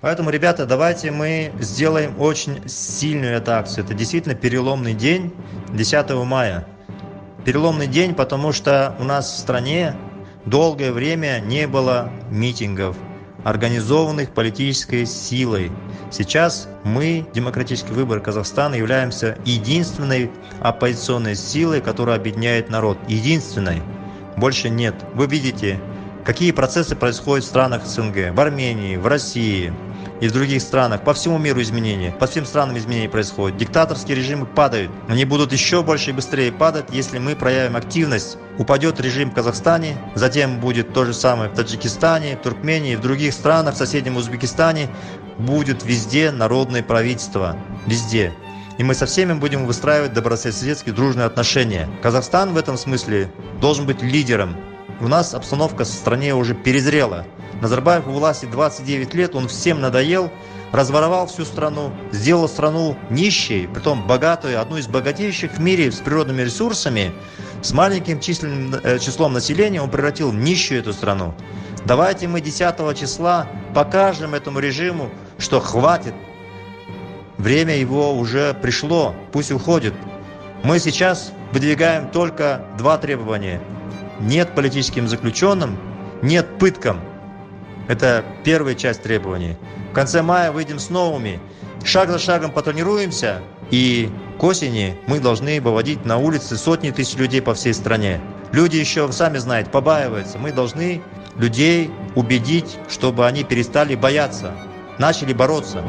Поэтому, ребята, давайте мы сделаем очень сильную эту акцию. Это действительно переломный день 10 мая. Переломный день, потому что у нас в стране долгое время не было митингов, организованных политической силой. Сейчас мы, Демократический выбор Казахстана, являемся единственной оппозиционной силой, которая объединяет народ. Единственной. Больше нет. Вы видите, какие процессы происходят в странах СНГ, в Армении, в России и в других странах. По всему миру изменения, по всем странам изменения происходят. Диктаторские режимы падают. Они будут еще больше и быстрее падать, если мы проявим активность. Упадет режим в Казахстане, затем будет то же самое в Таджикистане, в Туркмении, в других странах, в соседнем Узбекистане. Будет везде народное правительство. Везде и мы со всеми будем выстраивать добрососедские дружные отношения. Казахстан в этом смысле должен быть лидером. У нас обстановка в стране уже перезрела. Назарбаев у власти 29 лет, он всем надоел, разворовал всю страну, сделал страну нищей, притом богатую, одну из богатейших в мире с природными ресурсами, с маленьким численным, э, числом населения он превратил в нищую эту страну. Давайте мы 10 числа покажем этому режиму, что хватит Время его уже пришло, пусть уходит. Мы сейчас выдвигаем только два требования. Нет политическим заключенным, нет пыткам. Это первая часть требований. В конце мая выйдем с новыми. Шаг за шагом потренируемся, и к осени мы должны выводить на улицы сотни тысяч людей по всей стране. Люди еще, сами знаете, побаиваются. Мы должны людей убедить, чтобы они перестали бояться, начали бороться.